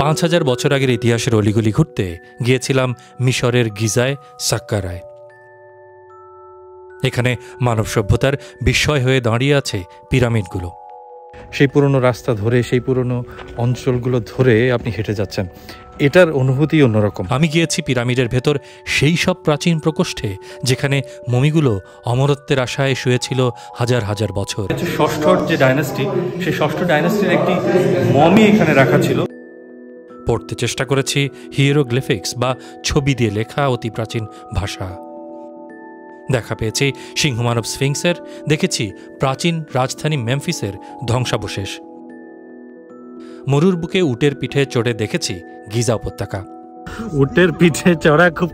পাঁচ হাজার বছর আগের ইতিহাসের অলিগুলি ঘুরতে গিয়েছিলাম মিশরের গিজায় সাক্কারায়। এখানে মানব সভ্যতার বিস্ময় হয়ে দাঁড়িয়ে আছে পিরামিডগুলো। সেই পুরনো রাস্তা ধরে, সেই পুরনো অঞ্চলগুলো ধরে আপনি হেঁটে যাচ্ছেন। এটার অনুভূতি অন্যরকম। আমি গিয়েছি পিরামিডের ভেতর সেই সব প্রাচীন প্রকোষ্ঠে, যেখানে মমিগুলো অমরত্বের আশায় শুয়েছিল হাজার হাজার বছর। ষষ্ঠর যে ডাইনাস্টি, সেই ষষ্ঠ ডাইনাস্টির একটি মমি এখানে রাখা ছিল। পড়তে চেষ্টা করেছি হিয়েরোগ্লিফিক্স বা ছবি দিয়ে লেখা অতি প্রাচীন ভাষা। দেখা পেয়েছি সিংহমানব স্ফিংসের দেখেছি প্রাচীন রাজধানী মেমফিসের ধ্বংসাবশেষ। মরুর বুকে উটের পিঠে চড়ে দেখেছি গিজা উপত্যকা। উটের পিঠে চড়া খুব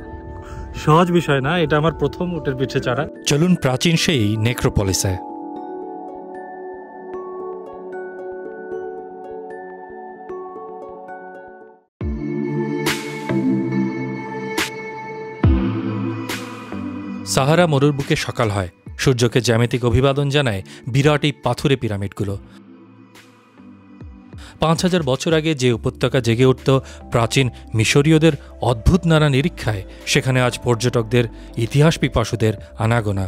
সহজ বিষয় না এটা আমার প্রথম উটের পিঠে চড়া। চলুন প্রাচীন সেই নেক্রোপলিসে। সাহারা মরুর বুকে সকাল হয়। সূর্যকে জ্যামিতিক অভিবাদন জানায় বিরাট এই পাথুরে পিরামিডগুলো। পাঁচ হাজার বছর আগে যে উপত্যকা জেগে উঠত, প্রাচীন মিশরীয়দের অদ্ভুত নানা নিরীক্ষায় সেখানে আজ পর্যটকদের, ইতিহাস পিপাসুদের আনাগোনা।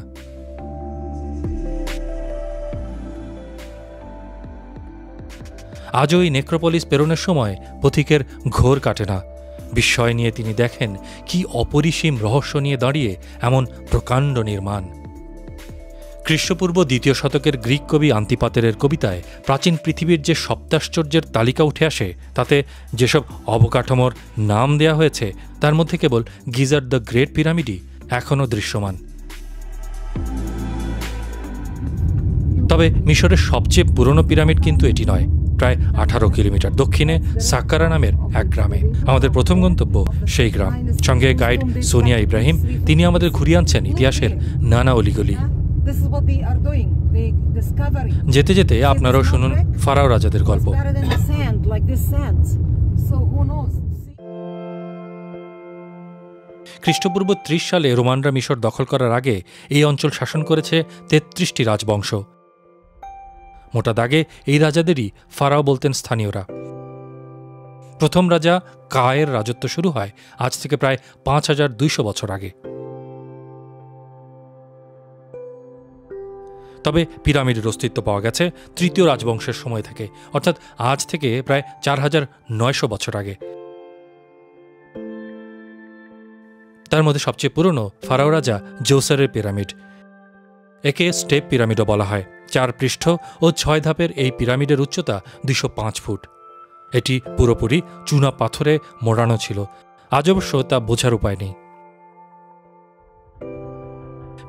আজ ওই নেক্রোপলিস পেরোনোর সময় পথিকের ঘোর কাটে না। বিস্ময় নিয়ে তিনি দেখেন কি অপরিসীম রহস্য নিয়ে দাঁড়িয়ে এমন প্রকাণ্ড নির্মাণ। খ্রিস্টপূর্ব দ্বিতীয় শতকের গ্রিক কবি আন্তিপাতেরের কবিতায় প্রাচীন পৃথিবীর যে সপ্তাশ্চর্যের তালিকা উঠে আসে, তাতে যেসব অবকাঠামোর নাম দেয়া হয়েছে, তার মধ্যে কেবল গিজার দ্য গ্রেট পিরামিডই এখনও দৃশ্যমান। তবে মিশরের সবচেয়ে পুরনো পিরামিড কিন্তু এটি নয়। প্রায় আঠারো কিলোমিটার দক্ষিণে সাক্কারা নামের এক গ্রামে আমাদের প্রথম গন্তব্য সেই গ্রাম সঙ্গে গাইড সোনিয়া ইব্রাহিম, তিনি আমাদের ঘুরিয়ে আনছেন ইতিহাসের নানা অলিগলি. যেতে যেতে আপনারাও শুনুন ফারাও রাজাদের গল্প? খ্রিস্টপূর্ব ত্রিশ সালে রোমানরা মিশর দখল করার আগে এই অঞ্চল শাসন করেছে তেত্রিশটি রাজবংশ মোটা দাগে এই রাজাদেরই ফারাও বলতেন স্থানীয়রা। প্রথম রাজা কায়ের রাজত্ব শুরু হয় আজ থেকে প্রায় পাঁচ হাজার দুইশো বছর আগে। তবে পিরামিডের অস্তিত্ব পাওয়া গেছে তৃতীয় রাজবংশের সময় থেকে, অর্থাৎ আজ থেকে প্রায় চার হাজার নয়শো বছর আগে। তার মধ্যে সবচেয়ে পুরনো ফারাও রাজা জোসারের পিরামিড, একে স্টেপ পিরামিডও বলা হয়। চার পৃষ্ঠ ও ছয় ধাপের এই পিরামিডের উচ্চতা দুশো পাঁচ ফুট। এটি পুরোপুরি চুনা পাথরে মোড়ানো ছিল। আজ অবশ্য তা বোঝার উপায় নেই।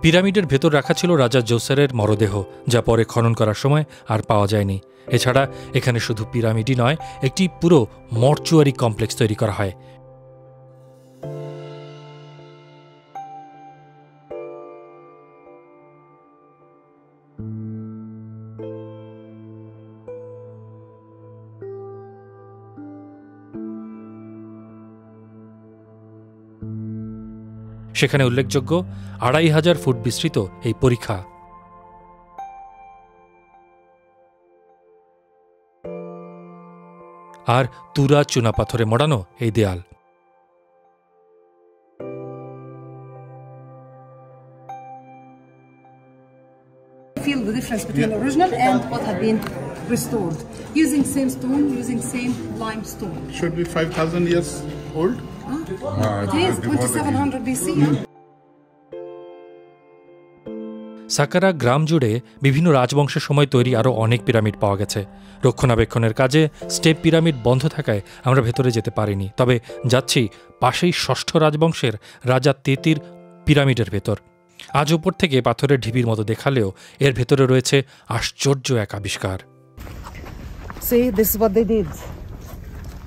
পিরামিডের ভেতর রাখা ছিল রাজা জোসারের মরদেহ, যা পরে খনন করার সময় আর পাওয়া যায়নি। এছাড়া এখানে শুধু পিরামিডই নয়, একটি পুরো মর্চুয়ারি কমপ্লেক্স তৈরি করা হয়। সেখানে উল্লেখযোগ্য আড়াই হাজার ফুট বিস্তৃত এই পরীক্ষা আর তুরা চুনাপাথরে মোড়ানো এই দেয়াল Feel the difference between original and what had been restored. Using same stone, using same limestone. should be 5,000 years old. It is 2700 BC. Saqqara গ্রাম জুড়ে বিভিন্ন রাজবংশের সময় তৈরি আরও অনেক পিরামিড পাওয়া গেছে। রক্ষণাবেক্ষণের কাজে স্টেপ পিরামিড বন্ধ থাকায় আমরা ভেতরে যেতে পারিনি। তবে যাচ্ছি পাশেই ষষ্ঠ রাজবংশের রাজা তেতির পিরামিডের ভেতর। আজ উপর থেকে পাথরের ঢিবির মতো দেখালেও এর ভেতরে রয়েছে আশ্চর্য এক আবিষ্কার। See, this is what they did.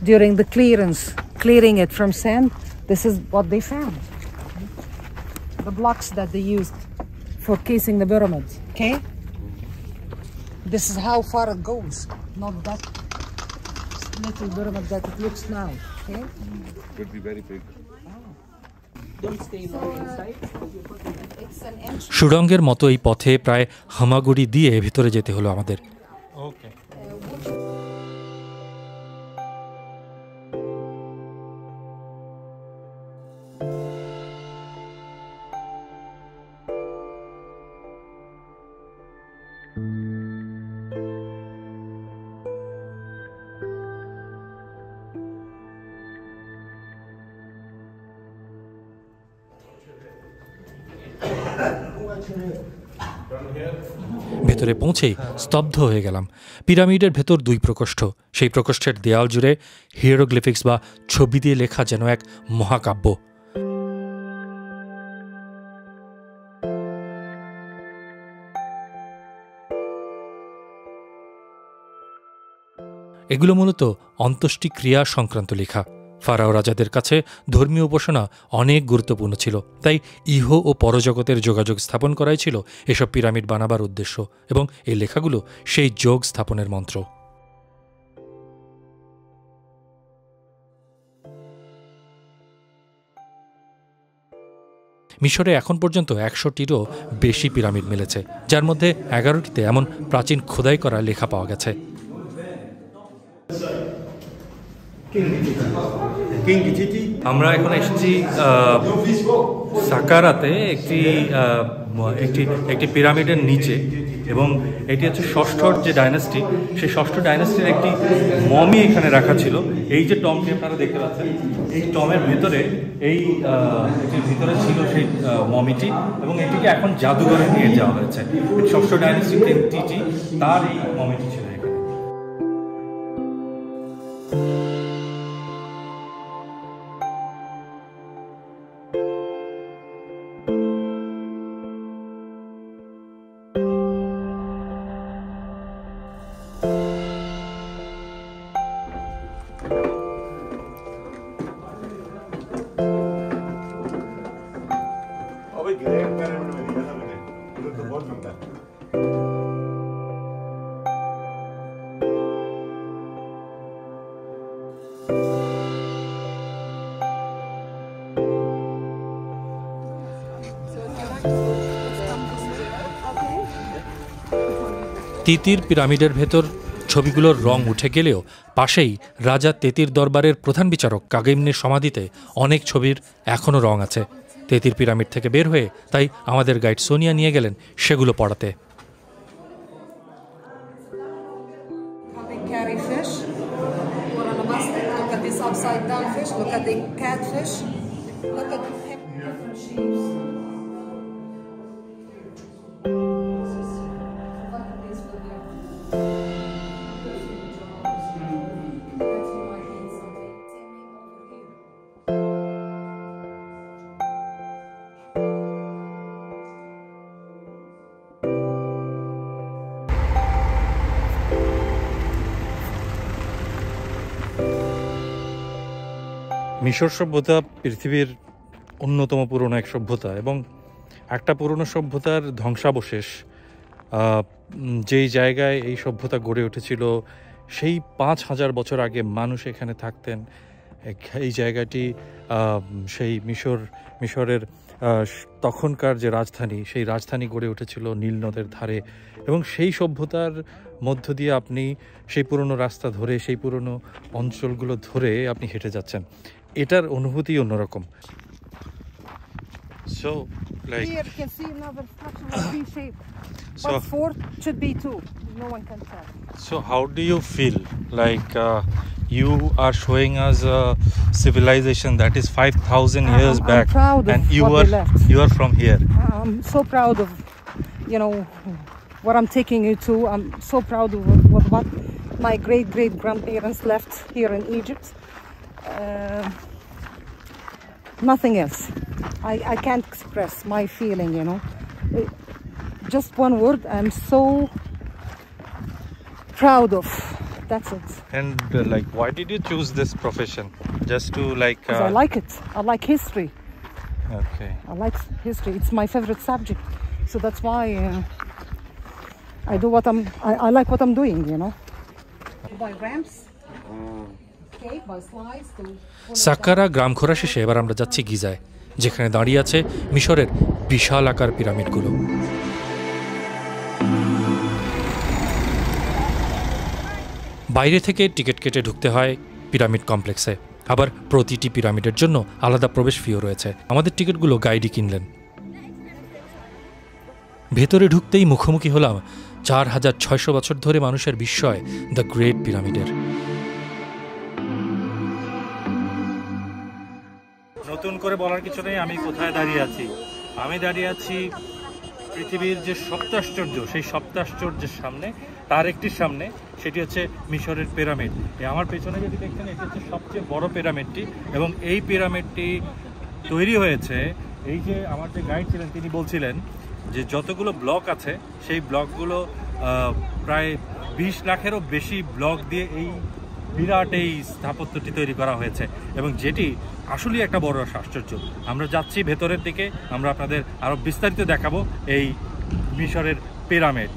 During the clearance, clearing it from sand. This is what they found. The blocks that they used for casing the pyramid. Okay? This is how far it goes, not that little pyramid that it looks now. Okay? Would be very big. It's সুড়ঙ্গের মতো এই পথে প্রায় হামাগুড়ি দিয়ে ভেতরে যেতে হলো আমাদের ওকে ভেতরে পৌঁছেই স্তব্ধ হয়ে গেলাম। পিরামিডের ভেতর দুই প্রকোষ্ঠ, সেই প্রকোষ্ঠের দেয়াল জুড়ে হিয়েরোগ্লিফিক্স বা ছবি দিয়ে লেখা যেন এক মহাকাব্য। এগুলো মূলত অন্ত্যেষ্টি ক্রিয়া সংক্রান্ত লেখা। ফারাও রাজাদের কাছে ধর্মীয় উপাসনা অনেক গুরুত্বপূর্ণ ছিল, তাই ইহ ও পরজগতের যোগাযোগ স্থাপন করাই ছিল এসব পিরামিড বানাবার উদ্দেশ্য এবং এই লেখাগুলো সেই যোগ স্থাপনের মন্ত্র। মিশরে এখন পর্যন্ত একশোটিরও বেশি পিরামিড মিলেছে, যার মধ্যে এগারোটিতে এমন প্রাচীন খোদাই করা লেখা পাওয়া গেছে। আমরা এখন এসেছি সাকারাতে, একটি একটি একটি পিরামিডের নিচে। এবং এটি হচ্ছে ষষ্ঠর যে ডাইনাস্টি, সেই ষষ্ঠ ডাইনাস্টির একটি মমি এখানে রাখা ছিল। এই যে টমটি আপনারা দেখতে পাচ্ছেন, এই টমের ভেতরে, এই এটির ভিতরে ছিল সেই মমিটি এবং এটিকে এখন জাদুঘরে নিয়ে যাওয়া হয়েছে। ষষ্ঠ ডাইনাস্টির টিটি তার এই মমিটি ছিল। তিতির পিরামিডের ভেতর ছবিগুলোর রং উঠে গেলেও পাশেই রাজা তেতির দরবারের প্রধান বিচারক কাগিমনির সমাধিতে অনেক ছবির এখনও রং আছে তেতির পিরামিড থেকে বের হয়ে তাই আমাদের গাইড সোনিয়া নিয়ে গেলেন সেগুলো পড়াতে. Look at this upside down fish. Look at the catfish. Look at the shapes. মিশর সভ্যতা পৃথিবীর অন্যতম পুরনো এক সভ্যতা এবং একটা পুরনো সভ্যতার ধ্বংসাবশেষ যেই জায়গায় এই সভ্যতা গড়ে উঠেছিল, সেই পাঁচ হাজার বছর আগে মানুষ এখানে থাকতেন। এই জায়গাটি সেই মিশর, মিশরের তখনকার যে রাজধানী, সেই রাজধানী গড়ে উঠেছিল নীল নদের ধারে এবং সেই সভ্যতার মধ্য দিয়ে আপনি সেই পুরনো রাস্তা ধরে, সেই পুরনো অঞ্চলগুলো ধরে আপনি হেঁটে যাচ্ছেন। এটার অনুভূতি অন্যরকম so like Here you can see another structure of V shape. So- But four should be two. No one can tell. So, how do you feel? Like uh, you are showing us a civilization that is five thousand I- years I'm- I'm back, proud of and you what are they left. you are from here. I'm so proud of, you know, what I'm taking you to. I'm so proud of what, what, what my great great grandparents left here in Egypt. Uh, nothing else. I, I can't express my feeling, you know. Uh, Just one word, I'm so proud of. That's it. And uh, like, why did you choose this profession? Just to like? 'Cause I Uh, like it. I like history. okay. I like history. It's my favorite subject. So that's why uh, I do what I'm. I, I like what I'm doing. You know. By ramps. Okay, by slides to. Saqqara গ্রাম ঘোরা শেষে এবার আমরা যাচ্ছি গিজায়, যেখানে দাঁড়িয়ে আছে মিশরের বিশাল আকার পিরামিডগুলো। বাইরে থেকে টিকিট কেটে ঢুকতে হয় পিরামিড কমপ্লেক্সে। আবার প্রতিটি পিরামিডের জন্য আলাদা প্রবেশ ফিও রয়েছে। আমাদের টিকিটগুলো গাইডই কিনলেন। ভেতরে ঢুকতেই মুখোমুখি হলাম চার হাজার ছয়শো বছর ধরে মানুষের বিস্ময় দ্য গ্রেট পিরামিডের। নতুন করে বলার কিছু নেই, আমি কোথায় দাঁড়িয়ে আছি? আমি দাঁড়িয়ে আছি পৃথিবীর যে সপ্তাশ্চর্য, সেই সপ্তাশ্চর্যের সামনে, তার একটির সামনে, সেটি হচ্ছে মিশরের পিরামিড। আমার পেছনে যদি দেখছেন এটি হচ্ছে সবচেয়ে বড় পিরামিডটি, এবং এই পিরামিডটি তৈরি হয়েছে, এই যে আমার যে গাইড ছিলেন, তিনি বলছিলেন যে যতগুলো ব্লক আছে, সেই ব্লকগুলো প্রায় বিশ লাখেরও বেশি ব্লক দিয়ে এই বিরাট এই স্থাপত্যটি তৈরি করা হয়েছে। এবং যেটি আসলেই একটা বড় আশ্চর্য। আমরা যাচ্ছি ভেতরের দিকে, আমরা আপনাদের আরও বিস্তারিত দেখাবো এই মিশরের পিরামিড।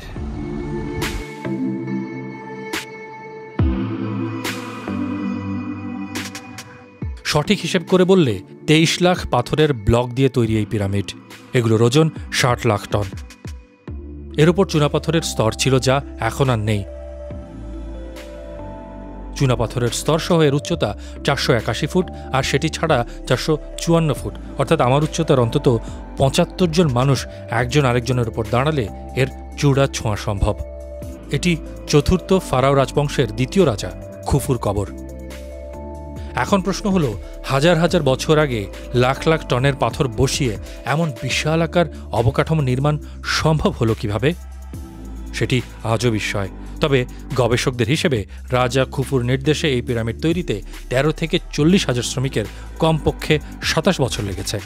সঠিক হিসেব করে বললে, তেইশ লাখ পাথরের ব্লক দিয়ে তৈরি এই পিরামিড। এগুলোর ওজন ষাট লাখ টন। এর উপর চুনাপাথরের স্তর ছিল যা এখন আর নেই। চুনাপাথরের স্তর সহ এর উচ্চতা চারশো একাশি ফুট আর সেটি ছাড়া চারশো চুয়ান্ন ফুট। অর্থাৎ আমার উচ্চতার অন্তত পঁচাত্তর জন মানুষ একজন আরেকজনের উপর দাঁড়ালে এর চূড়া ছোঁয়া সম্ভব। এটি চতুর্থ ফারাও রাজবংশের দ্বিতীয় রাজা, খুফুর কবর। এখন প্রশ্ন হলো, হাজার হাজার বছর আগে লাখ লাখ টনের পাথর বসিয়ে এমন বিশাল আকার অবকাঠামো নির্মাণ সম্ভব হলো কীভাবে? সেটি আজও বিস্ময়। তবে গবেষকদের হিসেবে রাজা খুফুর নির্দেশে এই পিরামিড তৈরিতে তেরো থেকে চল্লিশ হাজার শ্রমিকের কমপক্ষে সাতাশ বছর লেগেছে।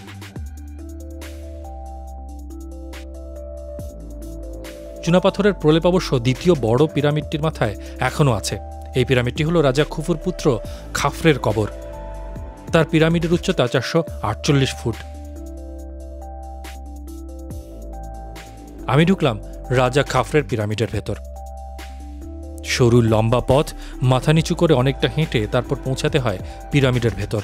চুনাপাথরের প্রলেপ অবশ্য দ্বিতীয় বড় পিরামিডটির মাথায় এখনও আছে। এই পিরামিডটি হল রাজা খুফুর পুত্র খাফরের কবর। তার পিরামিডের উচ্চতা চারশো আটচল্লিশ ফুট। আমি ঢুকলাম রাজা খাফরের পিরামিডের ভেতর। সরু লম্বা পথ, মাথা নিচু করে অনেকটা হেঁটে তারপর পৌঁছাতে হয় পিরামিডের ভেতর।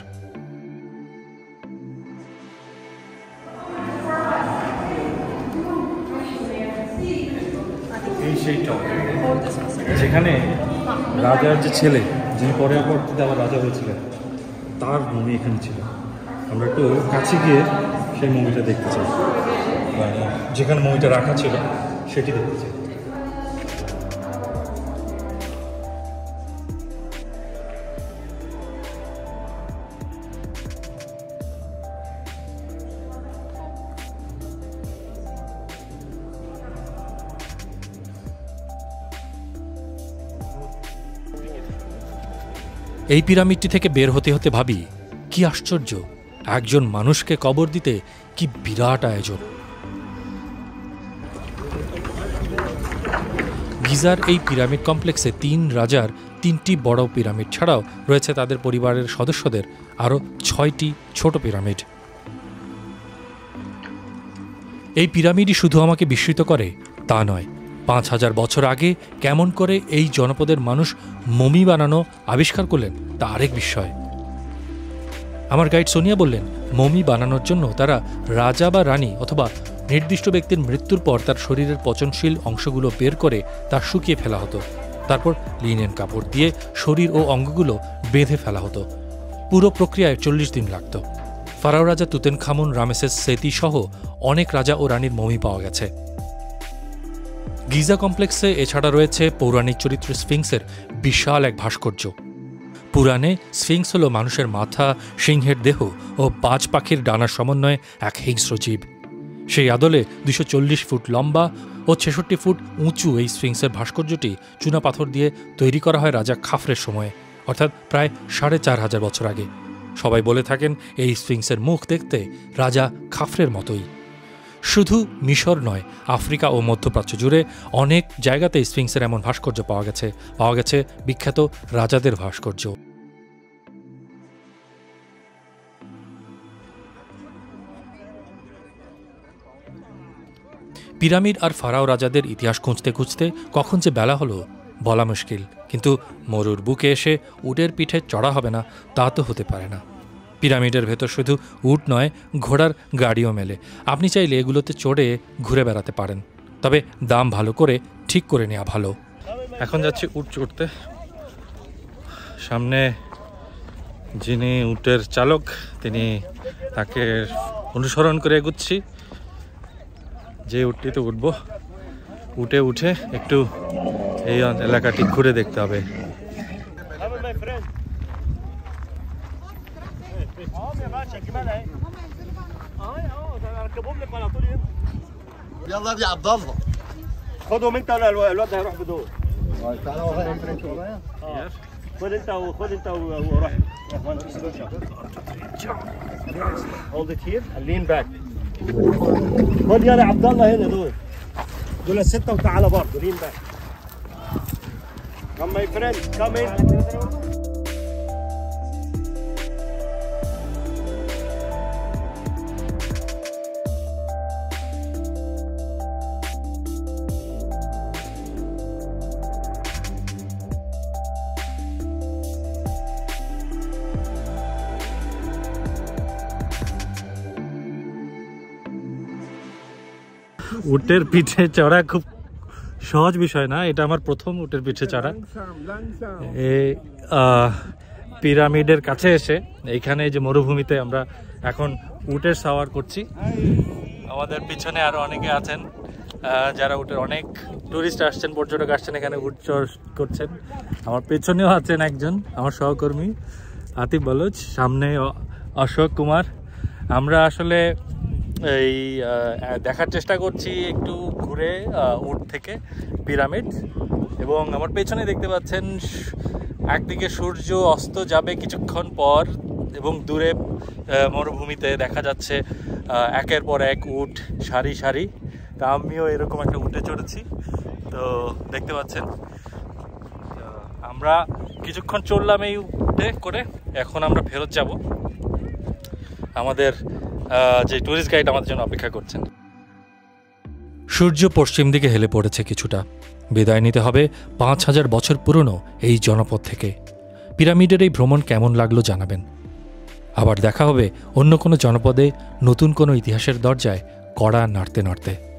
যেখানে রাজার যে ছেলে, যিনি পরে পরবর্তীতে আবার রাজা হয়েছিলেন, তার মমি এখানে ছিল। আমরা একটু কাছে গিয়ে সেই মমিটা দেখতে চাই। মানে যেখানে মমিটা রাখা ছিল, সেটি দেখতে চাই। এই পিরামিডটি থেকে বের হতে হতে ভাবি, কি আশ্চর্য, একজন মানুষকে কবর দিতে কি বিরাট আয়োজন। গিজার এই পিরামিড কমপ্লেক্সে তিন রাজার তিনটি বড় পিরামিড ছাড়াও রয়েছে তাদের পরিবারের সদস্যদের আরও ছয়টি ছোট পিরামিড। এই পিরামিডই শুধু আমাকে বিস্মিত করে, তা নয় পাঁচ হাজার বছর আগে কেমন করে এই জনপদের মানুষ মমি বানানো আবিষ্কার করলেন, তা আরেক বিস্ময় আমার গাইড সোনিয়া বললেন, মমি বানানোর জন্য তারা রাজা বা রানী অথবা নির্দিষ্ট ব্যক্তির মৃত্যুর পর তার শরীরের পচনশীল অংশগুলো বের করে তা শুকিয়ে ফেলা হতো। তারপর লিনেন কাপড় দিয়ে শরীর ও অঙ্গগুলো বেঁধে ফেলা হতো। পুরো প্রক্রিয়ায় চল্লিশ দিন লাগত। ফারাও রাজা তুতেন খামুন রামেসেস সেতি সহ অনেক রাজা ও রানীর মমি পাওয়া গেছে। গিজা কমপ্লেক্সে এছাড়া রয়েছে পৌরাণিক চরিত্র স্ফিংসের বিশাল এক ভাস্কর্য। পুরাণে স্ফিংস হল মানুষের মাথা, সিংহের দেহ ও পাঁচ পাখির ডানার সমন্বয়ে এক হিংস্র জীব। সেই আদলে দুশো ফুট লম্বা ও ছেষট্টি ফুট উঁচু এই স্ফিংসের ভাস্কর্যটি চুনাপাথর দিয়ে তৈরি করা হয় রাজা খাফরের সময়ে, অর্থাৎ প্রায় সাড়ে চার হাজার বছর আগে। সবাই বলে থাকেন, এই স্ফিংসের মুখ দেখতে রাজা খাফরের মতোই। শুধু মিশর নয়, আফ্রিকা ও মধ্যপ্রাচ্য জুড়ে অনেক জায়গাতে স্ফিংসের এমন ভাস্কর্য পাওয়া গেছে। পাওয়া গেছে বিখ্যাত রাজাদের ভাস্কর্য। পিরামিড আর ফারাও রাজাদের ইতিহাস খুঁজতে খুঁজতে কখন যে বেলা হলো, বলা মুশকিল। কিন্তু মরুর বুকে এসে উটের পিঠে চড়া হবে না, তা তো হতে পারে না। পিরামিডের ভেতর শুধু উট নয়, ঘোড়ার গাড়িও মেলে। আপনি চাইলে এগুলোতে চড়ে ঘুরে বেড়াতে পারেন। তবে দাম ভালো করে ঠিক করে নেওয়া ভালো। এখন যাচ্ছি উট চড়তে। সামনে যিনি উটের চালক, তিনি তাকে অনুসরণ করে এগুচ্ছি। যে উটটিতে উঠবো উঠে উঠে একটু এই এলাকাটি ঘুরে দেখতে হবে। يلا دي عبد الله خدهم انت ولا الو- الواد هيروح بدور تعالى ورايا انت انت ورايا خد انت وخد انت وروح Hold it here and lean back. خد يلا يا عبد الله هنا دول. دول الستة وتعالى برضه lean back. Come my friend, come in. উটের পিঠে চড়া খুব সহজ বিষয় না, এটা আমার প্রথম উটের পিঠে চড়া। এই পিরামিডের কাছে এসে এইখানে যে মরুভূমিতে আমরা এখন উটের সাওয়ার করছি। আমাদের পিছনে আরও অনেকে আছেন যারা উটের অনেক টুরিস্ট আসছেন, পর্যটক আসছেন, এখানে উট করছেন। আমার পেছনেও আছেন একজন, আমার সহকর্মী আতিফ বলোচ, সামনে অশোক কুমার। আমরা আসলে এই দেখার চেষ্টা করছি একটু ঘুরে উট থেকে পিরামিড। এবং আমার পেছনে দেখতে পাচ্ছেন একদিকে সূর্য অস্ত যাবে কিছুক্ষণ পর এবং দূরে মরুভূমিতে দেখা যাচ্ছে একের পর এক উট সারি সারি। তা আমিও এরকম একটা উঠে চড়েছি। তো দেখতে পাচ্ছেন আমরা কিছুক্ষণ চললাম এই উঠে করে, এখন আমরা ফেরত যাব। আমাদের যে ট্যুরিস্ট গাইড আমাদের জন্য অপেক্ষা করছেন। সূর্য পশ্চিম দিকে হেলে পড়েছে কিছুটা। বিদায় নিতে হবে পাঁচ হাজার বছর পুরনো এই জনপদ থেকে। পিরামিডের এই ভ্রমণ কেমন লাগল জানাবেন। আবার দেখা হবে অন্য কোনো জনপদে নতুন কোনো ইতিহাসের দরজায় কড়া নাড়তে নাড়তে।